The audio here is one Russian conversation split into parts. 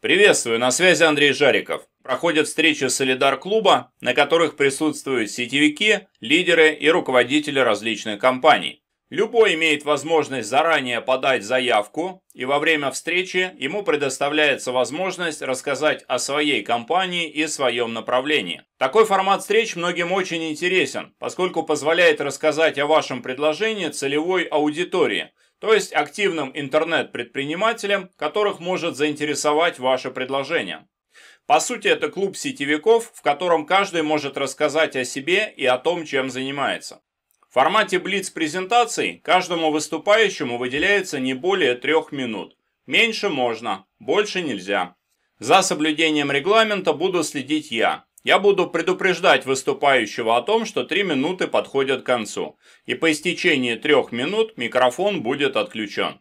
Приветствую, на связи Андрей Жариков. Проходят встречи Солидар клуба, на которых присутствуют сетевики, лидеры и руководители различных компаний. Любой имеет возможность заранее подать заявку, и во время встречи ему предоставляется возможность рассказать о своей компании и своем направлении. Такой формат встреч многим очень интересен, поскольку позволяет рассказать о вашем предложении целевой аудитории, то есть активным интернет-предпринимателям, которых может заинтересовать ваше предложение. По сути, это клуб сетевиков, в котором каждый может рассказать о себе и о том, чем занимается. В формате блиц-презентаций каждому выступающему выделяется не более трех минут. Меньше можно, больше нельзя. За соблюдением регламента буду следить я. Я буду предупреждать выступающего о том, что три минуты подходят к концу, и по истечении трех минут микрофон будет отключен.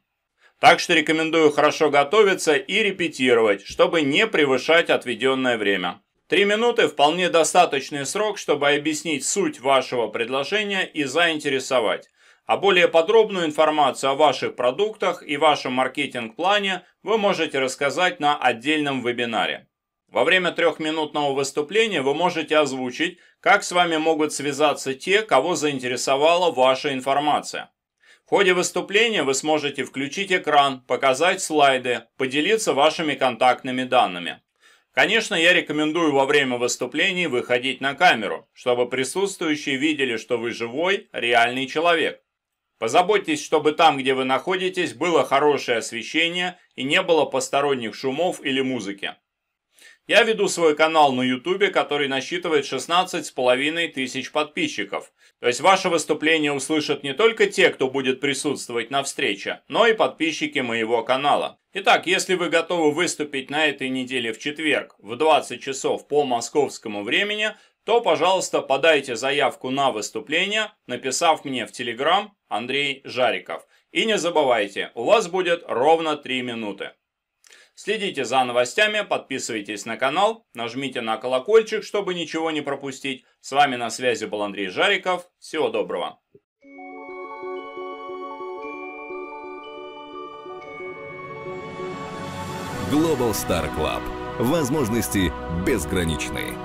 Так что рекомендую хорошо готовиться и репетировать, чтобы не превышать отведенное время. Три минуты – вполне достаточный срок, чтобы объяснить суть вашего предложения и заинтересовать. А более подробную информацию о ваших продуктах и вашем маркетинг-плане вы можете рассказать на отдельном вебинаре. Во время трехминутного выступления вы можете озвучить, как с вами могут связаться те, кого заинтересовала ваша информация. В ходе выступления вы сможете включить экран, показать слайды, поделиться вашими контактными данными. Конечно, я рекомендую во время выступлений выходить на камеру, чтобы присутствующие видели, что вы живой, реальный человек. Позаботьтесь, чтобы там, где вы находитесь, было хорошее освещение и не было посторонних шумов или музыки. Я веду свой канал на YouTube, который насчитывает 16 с половиной тысяч подписчиков. То есть ваше выступление услышат не только те, кто будет присутствовать на встрече, но и подписчики моего канала. Итак, если вы готовы выступить на этой неделе в четверг в 20 часов по московскому времени, то, пожалуйста, подайте заявку на выступление, написав мне в Telegram Андрей Жариков. И не забывайте, у вас будет ровно 3 минуты. Следите за новостями, подписывайтесь на канал, нажмите на колокольчик, чтобы ничего не пропустить. С вами на связи был Андрей Жариков. Всего доброго. Global Star Club. Возможности безграничны.